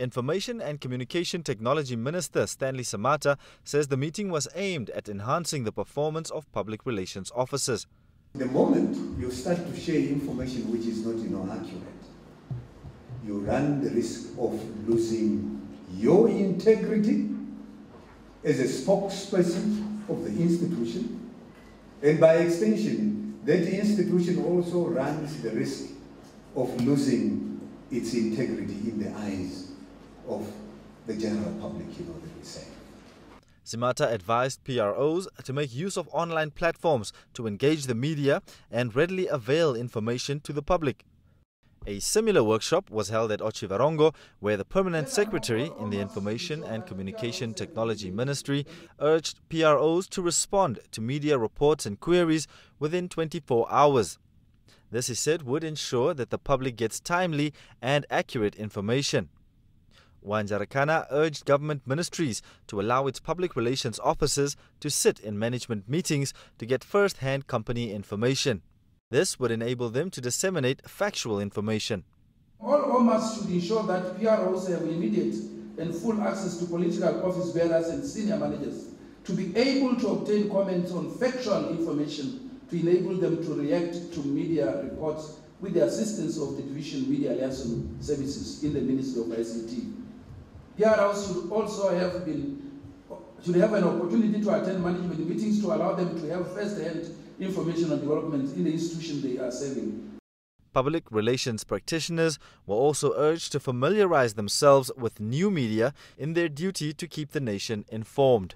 Information and Communication Technology Minister Stanley Simataa says the meeting was aimed at enhancing the performance of public relations officers. The moment you start to share information which is not you know, accurate, you run the risk of losing your integrity as a spokesperson of the institution, and by extension, that institution also runs the risk of losing its integrity in the eyes of the general public, you know, that we say. Simataa advised PROs to make use of online platforms to engage the media and readily avail information to the public. A similar workshop was held at Otjiwarongo, where the Permanent Secretary in the Information and Communication Technology Ministry urged PROs to respond to media reports and queries within 24 hours. This, he said, would ensure that the public gets timely and accurate information. Ua-Ndjarakana urged government ministries to allow its public relations officers to sit in management meetings to get first hand company information. This would enable them to disseminate factual information. All OMAs should ensure that PROs have immediate and full access to political office bearers and senior managers to be able to obtain comments on factual information to enable them to react to media reports with the assistance of the Division Media Liaison Services in the Ministry of ICT. PROs should also have been should have an opportunity to attend management meetings to allow them to have first-hand information on developments in the institution they are serving. Public relations practitioners were also urged to familiarize themselves with new media in their duty to keep the nation informed.